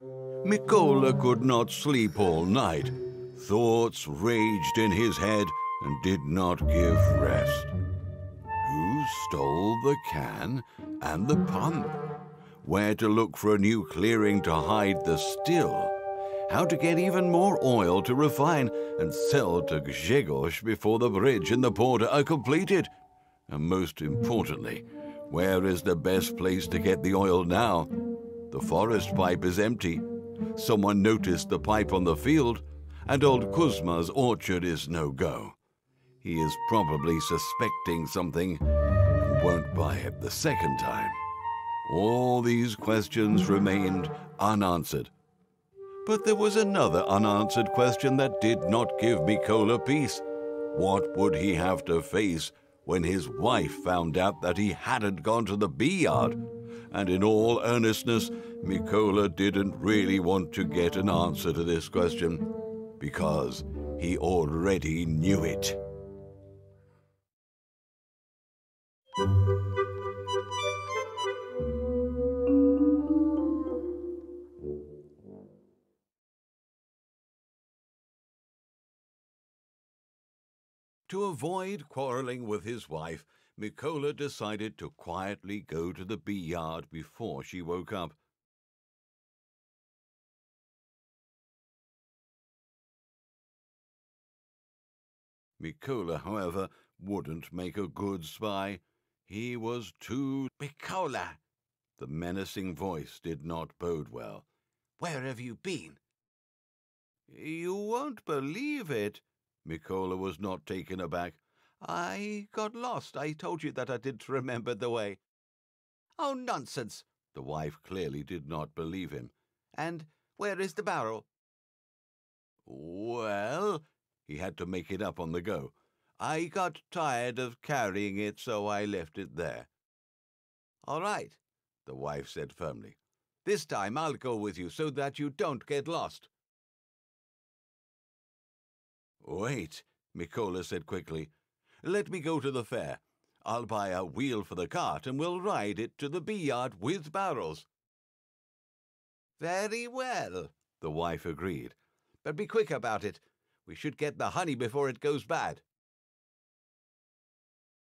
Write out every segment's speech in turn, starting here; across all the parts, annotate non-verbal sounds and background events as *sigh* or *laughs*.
Mikola could not sleep all night. Thoughts raged in his head and did not give rest. Who stole the can and the pump? Where to look for a new clearing to hide the still? How to get even more oil to refine and sell to Grzegorz before the bridge and the port are completed? And most importantly, where is the best place to get the oil now? The forest pipe is empty. Someone noticed the pipe on the field, and old Kuzma's orchard is no go. He is probably suspecting something and won't buy it the second time. All these questions remained unanswered. But there was another unanswered question that did not give Mikola peace. What would he have to face when his wife found out that he hadn't gone to the bee yard. And in all earnestness, Mikola didn't really want to get an answer to this question because he already knew it. To avoid quarreling with his wife, Mikola decided to quietly go to the bee yard before she woke up. Mikola, however, wouldn't make a good spy. He was too... Mikola! The menacing voice did not bode well. Where have you been? You won't believe it, Mikola was not taken aback. I got lost. I told you that I didn't *laughs* remember the way. Oh, nonsense! The wife clearly did not believe him. And where is the barrel? Well, he had to make it up on the go. I got tired of carrying it, so I left it there. All right, the wife said firmly. This time I'll go with you so that you don't get lost. Wait, Mikola said quickly. Let me go to the fair. I'll buy a wheel for the cart and we'll ride it to the bee yard with barrels. Very well, the wife agreed. But be quick about it. We should get the honey before it goes bad.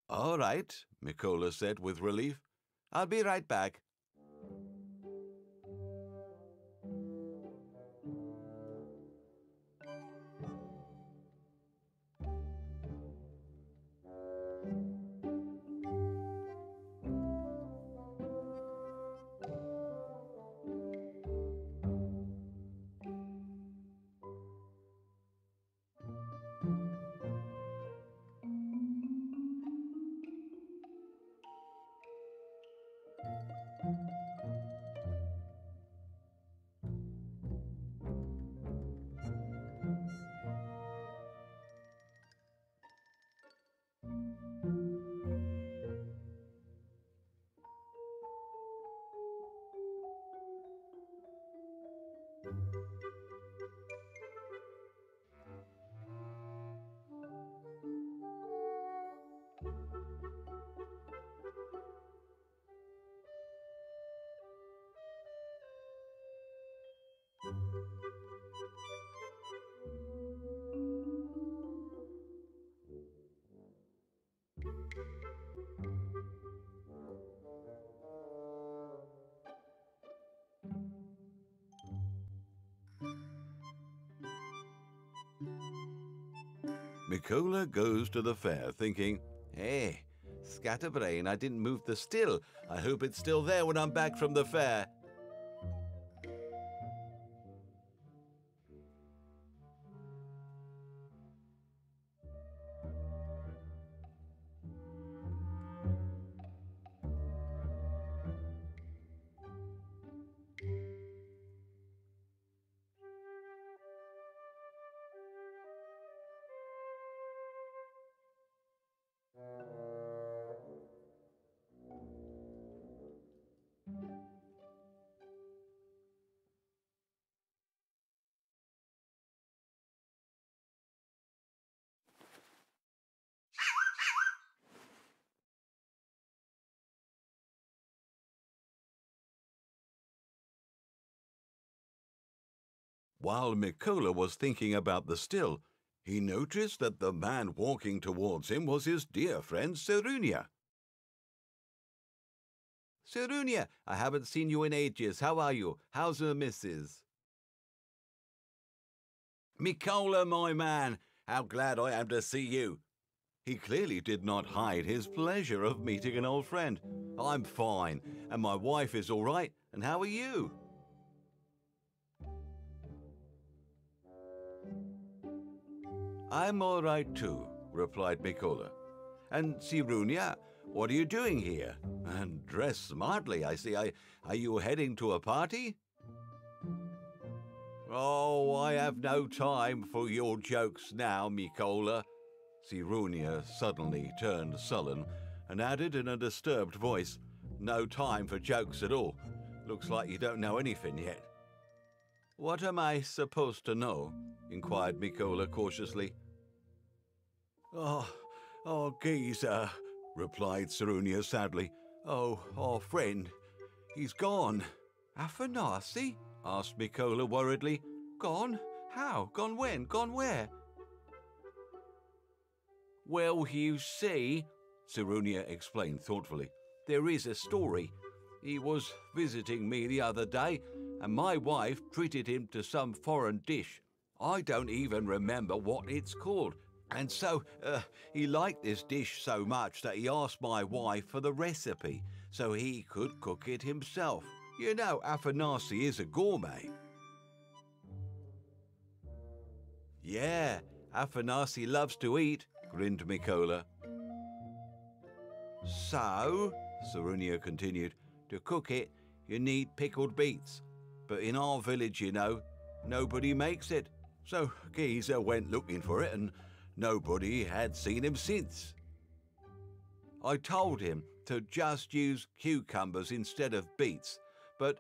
All right, Mikola said with relief. I'll be right back. Mikola goes to the fair thinking, Hey, scatterbrain, I didn't move the still. I hope it's still there when I'm back from the fair. While Mikola was thinking about the still, he noticed that the man walking towards him was his dear friend Serunia. Serunia, I haven't seen you in ages. How are you? How's the missus? Mikola, my man, how glad I am to see you. He clearly did not hide his pleasure of meeting an old friend. I'm fine, and my wife is all right, and how are you? I'm all right too, replied Mikola. And Serunia, what are you doing here? And dress smartly, I see. I, are you heading to a party? Oh, I have no time for your jokes now, Mikola. Serunia suddenly turned sullen and added in a disturbed voice, No time for jokes at all. Looks like you don't know anything yet. What am I supposed to know? inquired Mikola cautiously. Oh, oh, geezer, replied Serunia sadly. Oh, our friend, he's gone. Afanasi? asked Mikola worriedly. Gone? How? Gone when? Gone where? Well, you see, Serunia explained thoughtfully, there is a story. He was visiting me the other day, and my wife treated him to some foreign dish. I don't even remember what it's called, and so uh, he liked this dish so much that he asked my wife for the recipe so he could cook it himself. You know, Afanasi is a gourmet. Yeah, Afanasi loves to eat, grinned Mikola. So, Serunia continued, to cook it, you need pickled beets. But in our village, you know, nobody makes it. So Geezer went looking for it and Nobody had seen him since. I told him to just use cucumbers instead of beets, but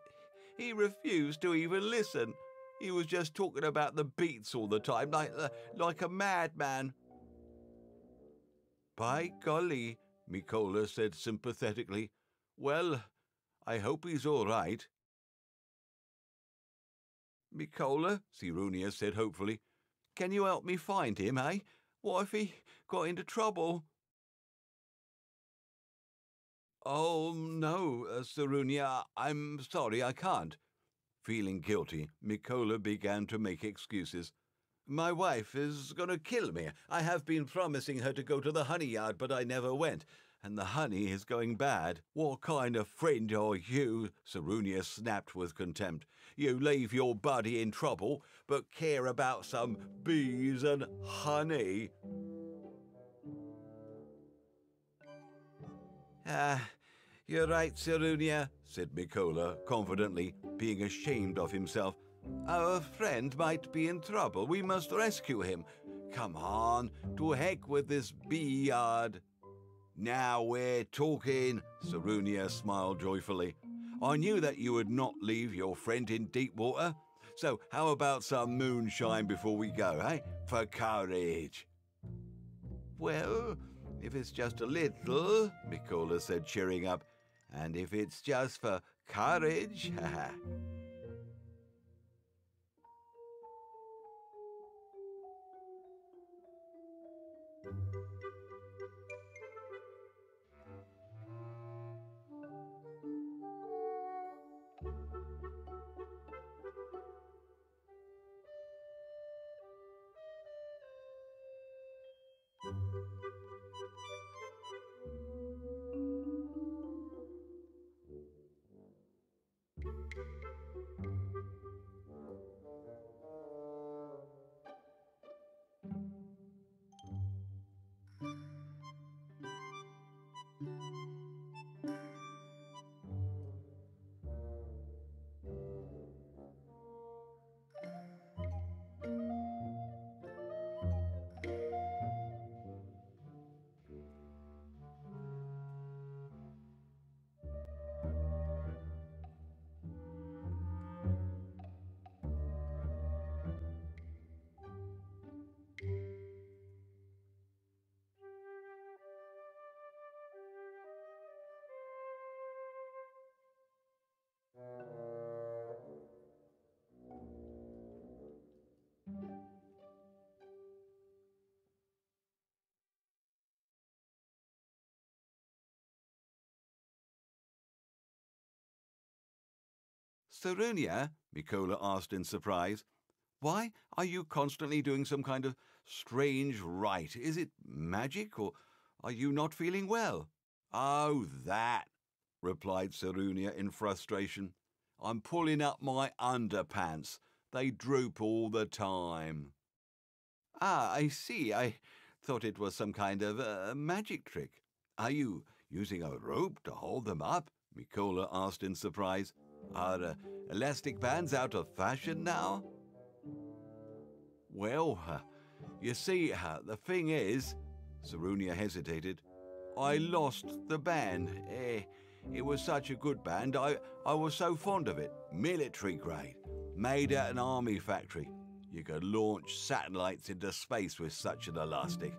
he refused to even listen. He was just talking about the beets all the time, like, uh, like a madman. By golly, Mikola said sympathetically. Well, I hope he's all right. Mikola, Serunia said hopefully, can you help me find him, eh? What if he got into trouble? Oh, no, uh, Serunia, I'm sorry I can't. Feeling guilty, Mikola began to make excuses. My wife is going to kill me. I have been promising her to go to the honey yard, but I never went. And the honey is going bad. What kind of friend are you? Serunia snapped with contempt. You leave your buddy in trouble, but care about some bees and honey. Ah, you're right, Serunia, said Mikola confidently, being ashamed of himself. Our friend might be in trouble. We must rescue him. Come on, to heck with this bee yard. Now we're talking, Sarunia smiled joyfully. I knew that you would not leave your friend in deep water, so how about some moonshine before we go, eh? For courage. Well, if it's just a little, Mikola said, cheering up, and if it's just for courage, *laughs* haha. Sarunia, Mikola asked in surprise, why are you constantly doing some kind of strange rite? Is it magic or are you not feeling well? Oh, that, replied Sarunia in frustration. I'm pulling up my underpants. They droop all the time. Ah, I see. I thought it was some kind of uh, magic trick. Are you using a rope to hold them up? Mikola asked in surprise. Are uh, elastic bands out of fashion now? Well, uh, you see, uh, the thing is, Sarunia hesitated, I lost the band. Eh, it was such a good band. I, I was so fond of it. Military grade. Made at an army factory. You could launch satellites into space with such an elastic.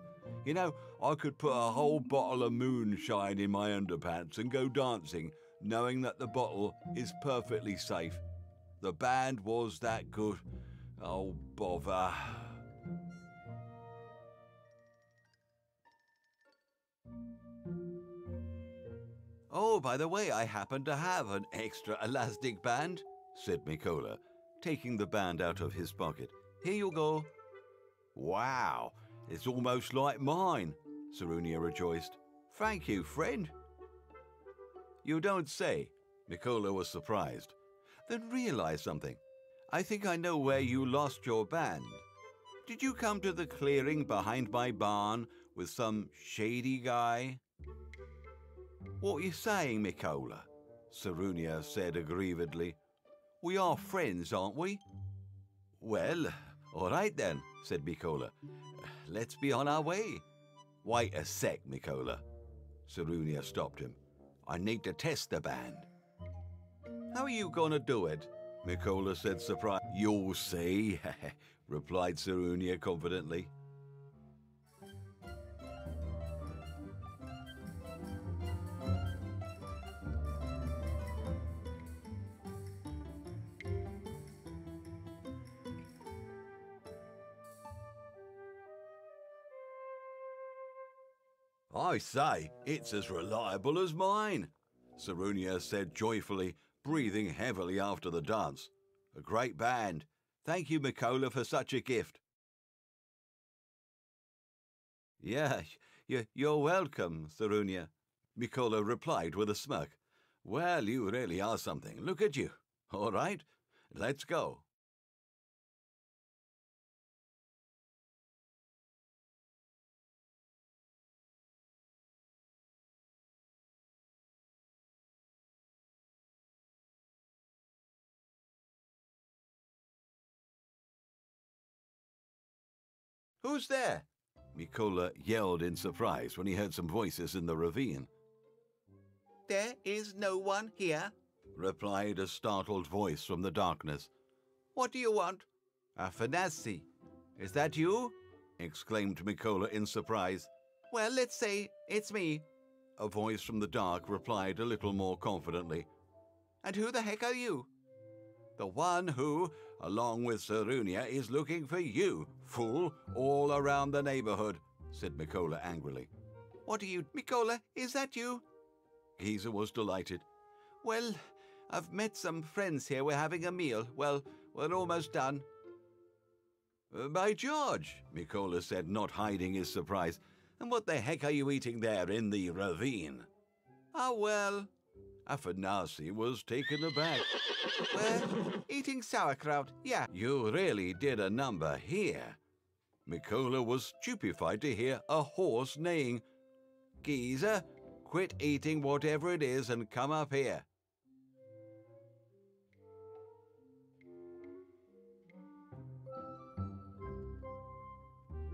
You know, I could put a whole bottle of moonshine in my underpants and go dancing, knowing that the bottle is perfectly safe. The band was that good. Oh, bother. Oh, by the way, I happen to have an extra elastic band, said Mikola, taking the band out of his pocket. Here you go. Wow, it's almost like mine, Sarunia rejoiced. Thank you, friend. You don't say, Mikola was surprised, then realized something. I think I know where you lost your band. Did you come to the clearing behind my barn with some shady guy? What are you saying, Mikola? Sarunia said aggrievedly. We are friends, aren't we? Well, all right then, said Mikola. Let's be on our way. Wait a sec, Mikola. Sarunia stopped him. I need to test the band. How are you going to do it? Mikola said surprised. You'll see, *laughs* replied Sarunia confidently. I say, it's as reliable as mine, Sarunia said joyfully, breathing heavily after the dance. A great band. Thank you, Mikola, for such a gift. Yeah, you're welcome, Sarunia, Mikola replied with a smirk. Well, you really are something. Look at you. All right, let's go. Who's there? Mikola yelled in surprise when he heard some voices in the ravine. There is no one here, replied a startled voice from the darkness. What do you want? Afanasi. Is that you? exclaimed Mikola in surprise. Well, let's say it's me, a voice from the dark replied a little more confidently. And who the heck are you? The one who, along with Sarunia, is looking for you, fool, all around the neighborhood, said Mikola angrily. What are you, Mikola? Is that you? Geezer was delighted. Well, I've met some friends here. We're having a meal. Well, we're almost done. Uh, by George, Mikola said, not hiding his surprise. And what the heck are you eating there in the ravine? Ah, well, Afanasi was taken aback. We're eating sauerkraut, yeah. You really did a number here. Mikola was stupefied to hear a horse neighing. Geezer, quit eating whatever it is and come up here.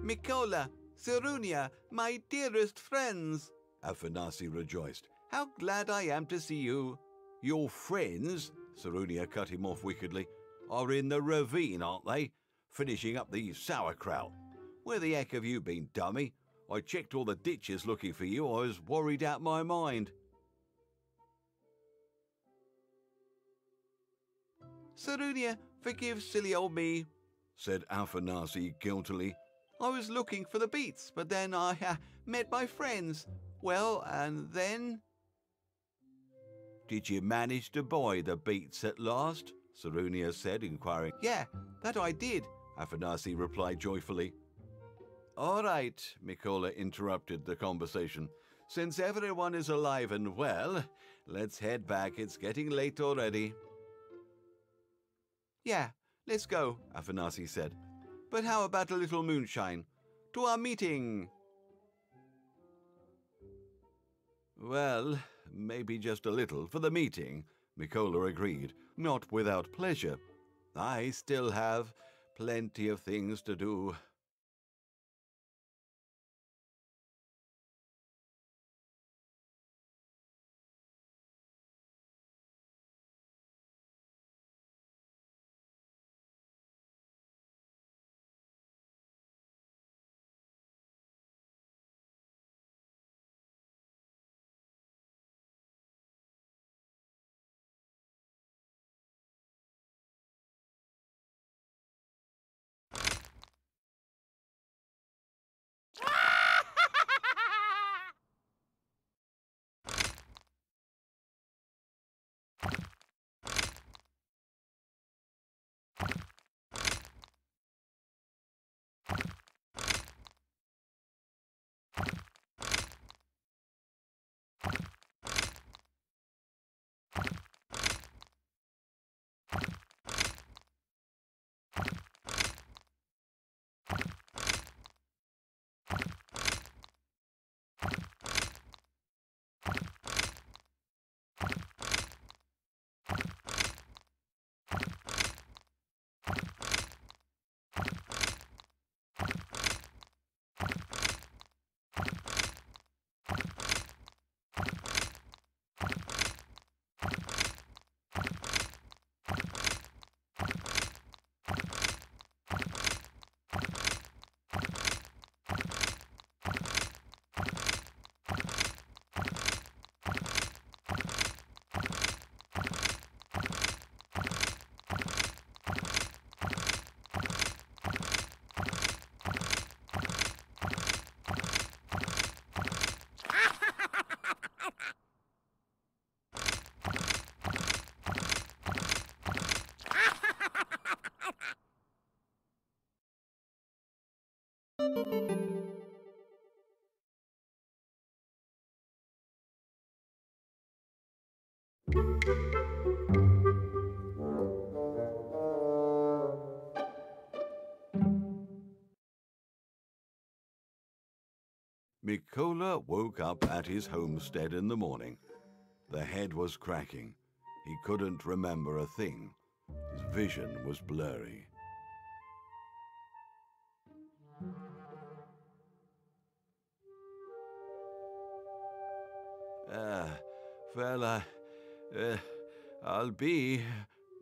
Mikola, Sarunia, my dearest friends, Afanasi rejoiced. How glad I am to see you. Your friends, Sarunia cut him off wickedly, are in the ravine, aren't they? Finishing up the sauerkraut. Where the heck have you been, dummy? I checked all the ditches looking for you. I was worried out my mind. Sarunia, forgive silly old me, said Afanasi guiltily. I was looking for the beets, but then I uh, met my friends. Well, and then... Did you manage to buy the beets at last? Sarunia said, inquiring. Yeah, that I did, Afanasi replied joyfully. All right, Mikola interrupted the conversation. Since everyone is alive and well, let's head back. It's getting late already. Yeah, let's go, Afanasi said. But how about a little moonshine? To our meeting! Well, maybe just a little for the meeting, Mikola agreed, not without pleasure. I still have plenty of things to do. Mikola woke up at his homestead in the morning. The head was cracking. He couldn't remember a thing. His vision was blurry. Ah, uh, uh, I'll be,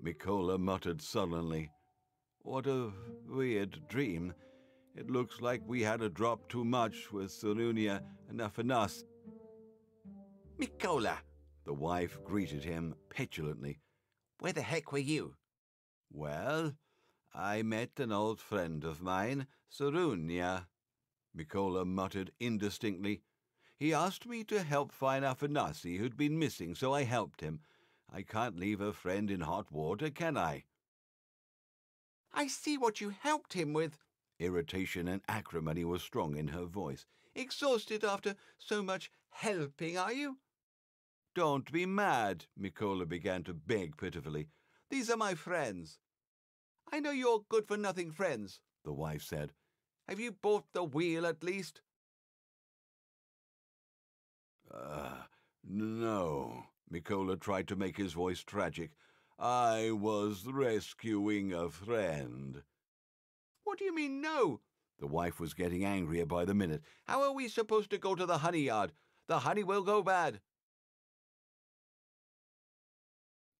Mikola muttered sullenly. What a weird dream. It looks like we had a drop too much with Sarunia and Afanas. Mikola, the wife greeted him petulantly. Where the heck were you? Well, I met an old friend of mine, Sarunia, Mikola muttered indistinctly. He asked me to help find Afanasi, who'd been missing, so I helped him. I can't leave a friend in hot water, can I? I see what you helped him with, Irritation and acrimony were strong in her voice. Exhausted after so much helping, are you? Don't be mad, Mikola began to beg pitifully. These are my friends. I know you're good for nothing friends, the wife said. Have you bought the wheel at least? Uh, no. Mikola tried to make his voice tragic. I was rescuing a friend. What do you mean, no? The wife was getting angrier by the minute. How are we supposed to go to the honey yard? The honey will go bad.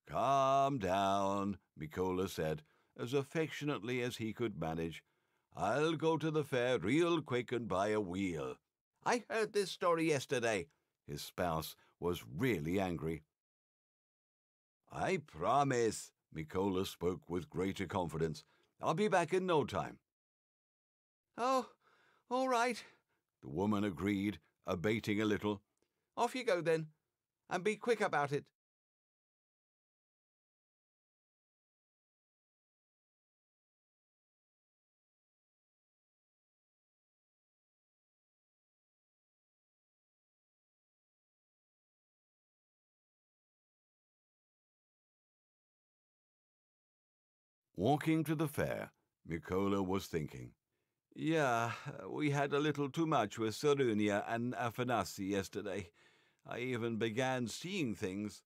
Calm down, Mikola said, as affectionately as he could manage. I'll go to the fair real quick and buy a wheel. I heard this story yesterday. His spouse was really angry. I promise, Mikola spoke with greater confidence. I'll be back in no time. Oh, all right, the woman agreed, abating a little. Off you go then, and be quick about it. Walking to the fair, Mikola was thinking. Yeah, we had a little too much with Sarunia and Afanasi yesterday. I even began seeing things.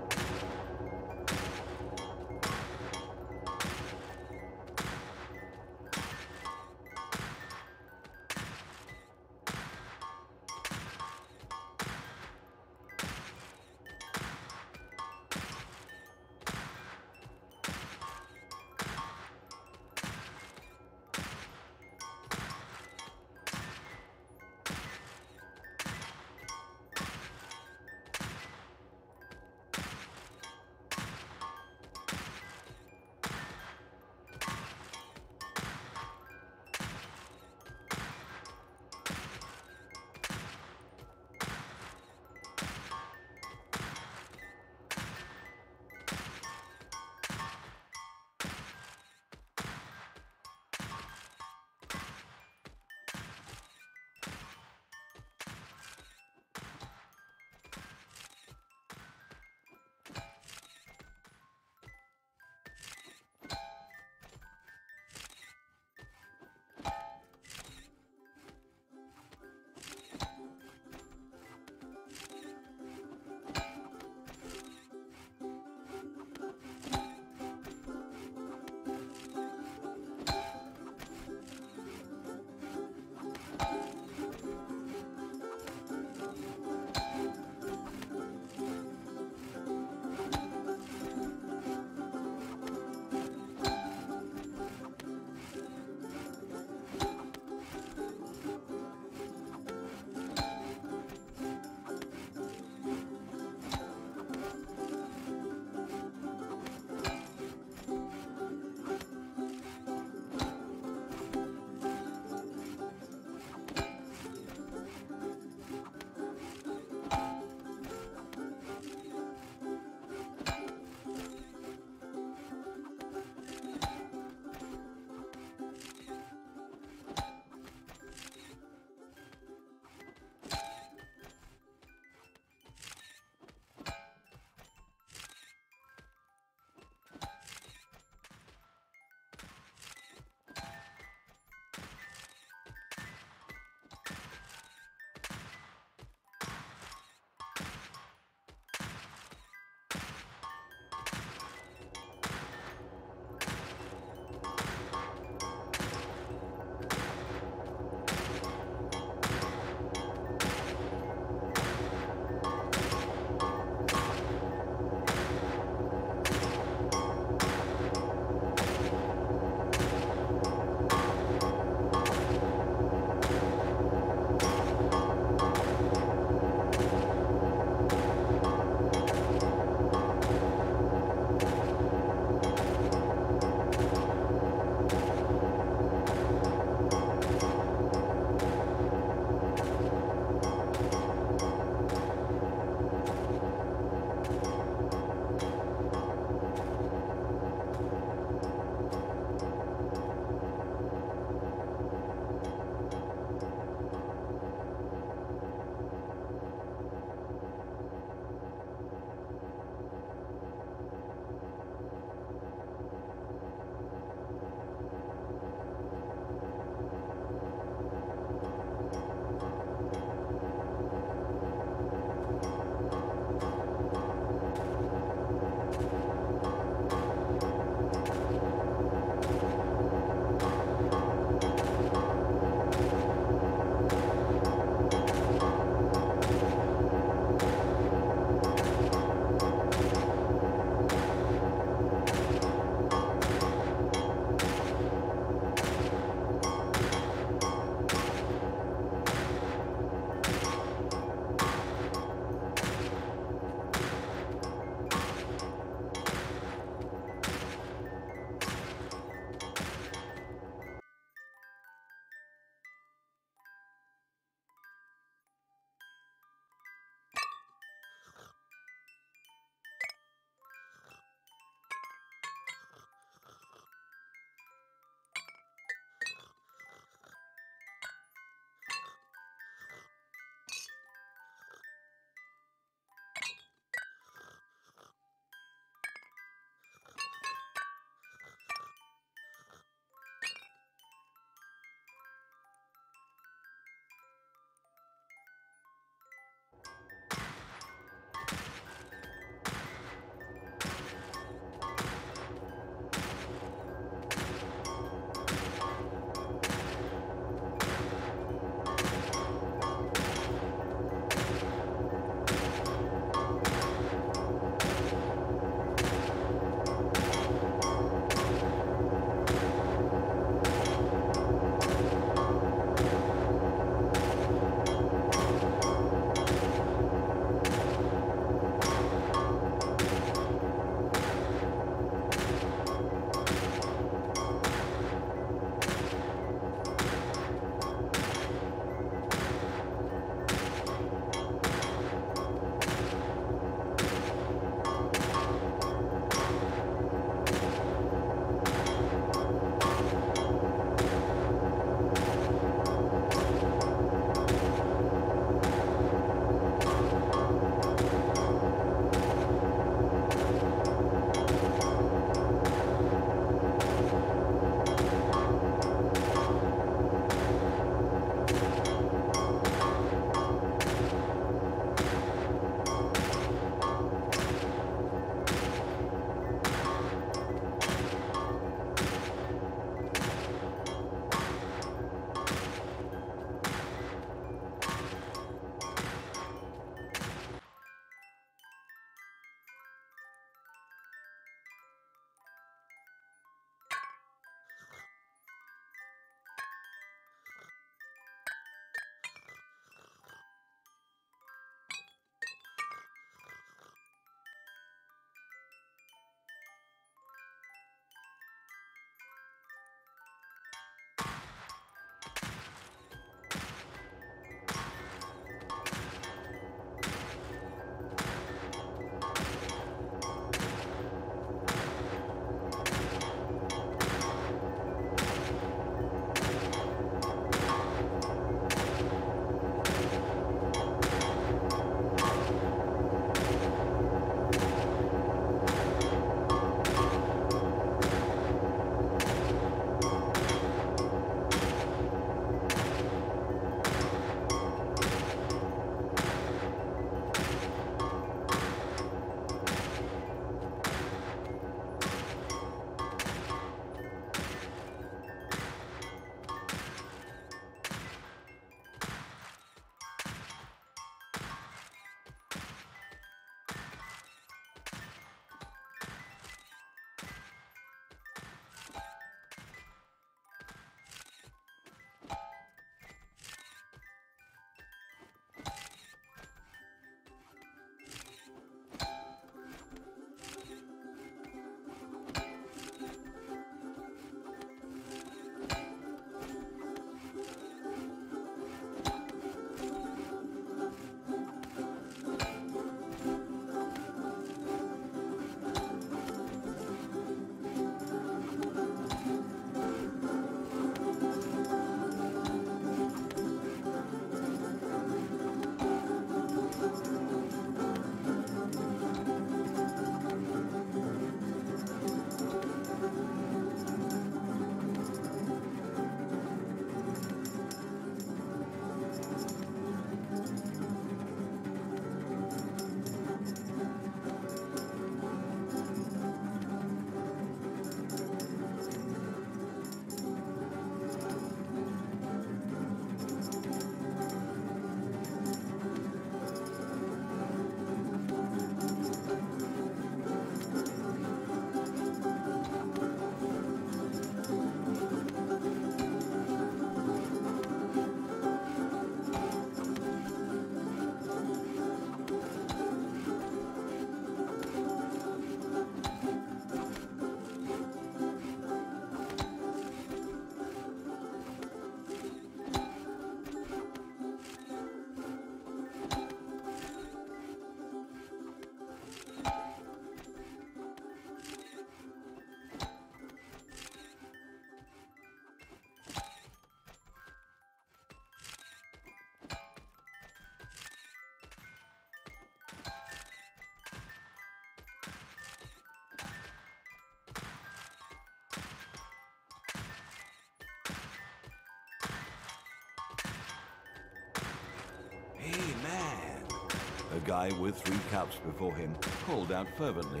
Guy with three cups before him called out fervently,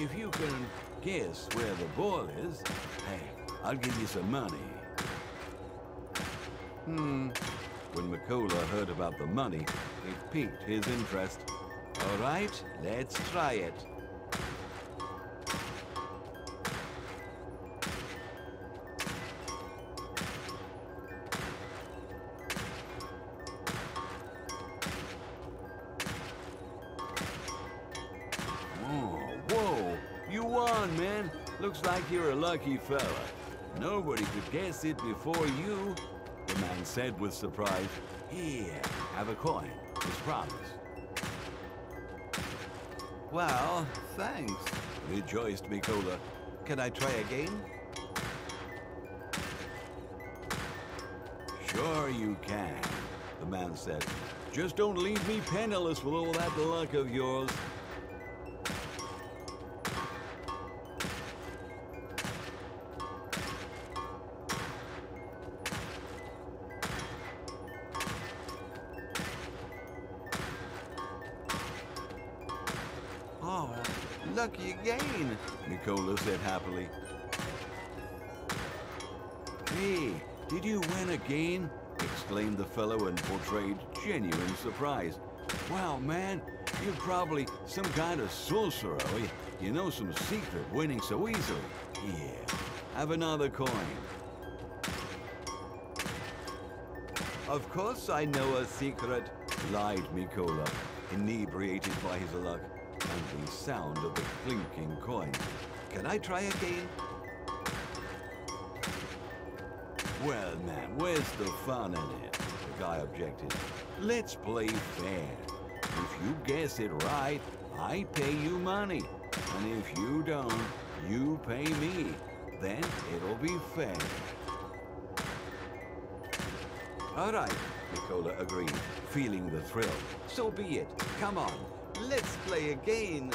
If you can guess where the ball is, hey, I'll give you some money. Hmm. When Mikola heard about the money, it piqued his interest. All right, let's try it. Lucky fella. Nobody could guess it before you, the man said with surprise. Here, have a coin, as promised. Well, thanks, rejoiced Mikola. Can I try again? Sure you can, the man said. Just don't leave me penniless with all that luck of yours. Again, Mikola said happily. Hey, did you win again? exclaimed the fellow and portrayed genuine surprise. Wow, man, you're probably some kind of sorcerer. Oh, you know some secret winning so easily. Yeah, have another coin. Of course I know a secret, lied Mikola, inebriated by his luck the sound of the clinking coin. Can I try again? Well, man, where's the fun in it? The guy objected. Let's play fair. If you guess it right, I pay you money. And if you don't, you pay me. Then it'll be fair. All right, Mikola agreed, feeling the thrill. So be it. Come on, Let's play again.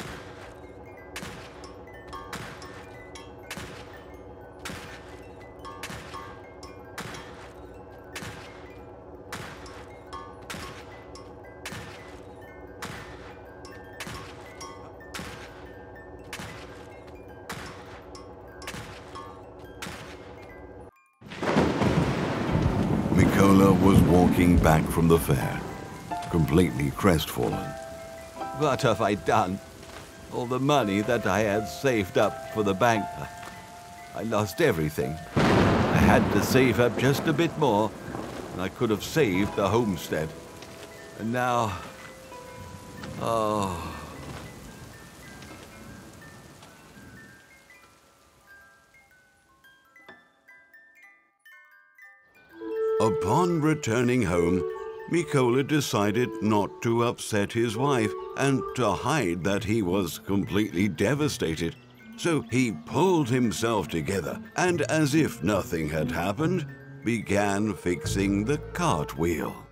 Mikola was walking back from the fair, completely crestfallen. What have I done? All the money that I had saved up for the bank, I lost everything. I had to save up just a bit more, and I could have saved the homestead. And now, oh. Upon returning home, Mikola decided not to upset his wife and to hide that he was completely devastated. So he pulled himself together and, as if nothing had happened, began fixing the cartwheel.